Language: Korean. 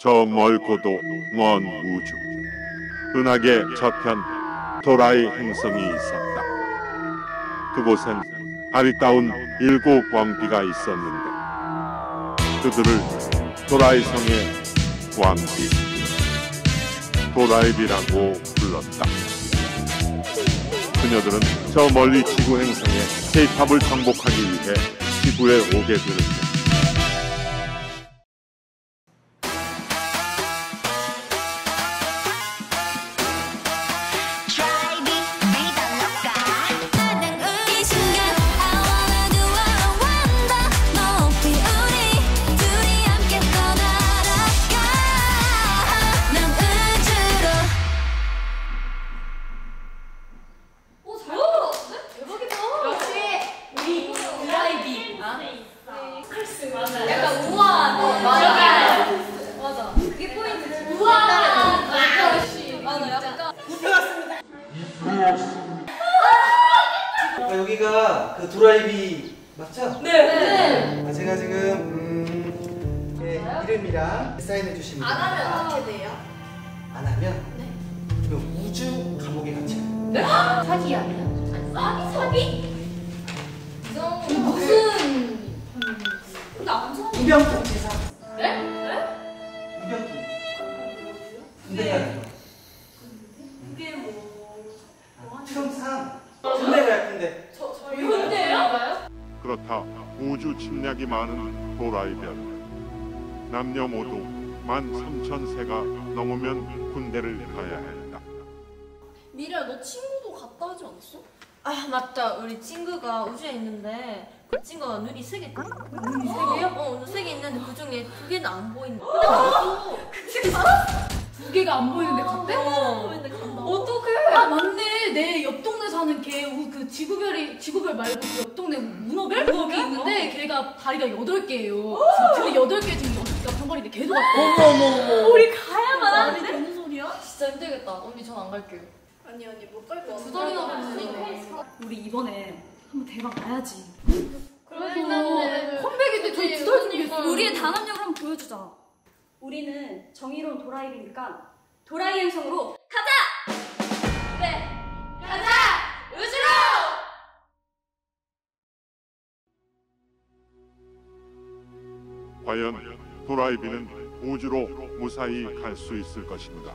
저 멀고도 먼 우주 은하계 저편 도라의 행성이 있었다. 그곳엔 아리따운 일곱 왕비가 있었는데 그들을 도라의 성의 왕비 도라이비라고 불렀다. 그녀들은 저 멀리 지구 행성에 케이팝을 정복하기 위해 지구에 오게 되는데 여기가 그 도라이비 맞죠? 네. 아, 제가 지금 음, 예, 이름이랑 사인해 주시면 안 하면 어떻게 돼요? 안 하면 그러면 우주 감옥에 갇혀요. 사기 아니야? 사기 사기? 무슨 근데 안 좋아. 이병통 제사. 네? 네? 이병통. 군대 가는 거. 그게 뭐? 트럼상. 군대 가야 군대. 저 저희 현대요? 그렇다 우주 침략이 많은 도라이별 남녀 모두 만 삼천 세가 넘으면 군대를 가야 했다. 미리야 너 친구도 갔다 하지 않았어? 아 맞다 우리 친구가 우주에 있는데 그 친구가 눈이 세개 있거든 눈이 세 개요? 어, 눈세개 있는데 그 중에 두 개는 안 보인다 두 개가 안 보이는데 갔대? 어 근데 간다 어떡해? 아 사는 걔그 지구별이 지구별 말고 그 옆 동네 문어별 거기 있는데 걔가 다리가 여덟 개예요. 둘이 여덟 개 중에 여섯 개가 평발인데 걔도 갔대. 어머머머 우리 가야만 하는데 되는 소리야? 진짜 힘들겠다 언니 전 안 갈게요 아니 언니 못갈 거야. 두 달이나 갔으니까 우리 이번에 한번 대박 나야지. 그러면 컴백인데 저희 두달 준비했어. 우리의 단합력을 한번 보여주자. 우리는 정의로운 도라이니까 도라이 행성으로 가자! 과연 도라이비는 우주로 무사히 갈 수 있을 것인가?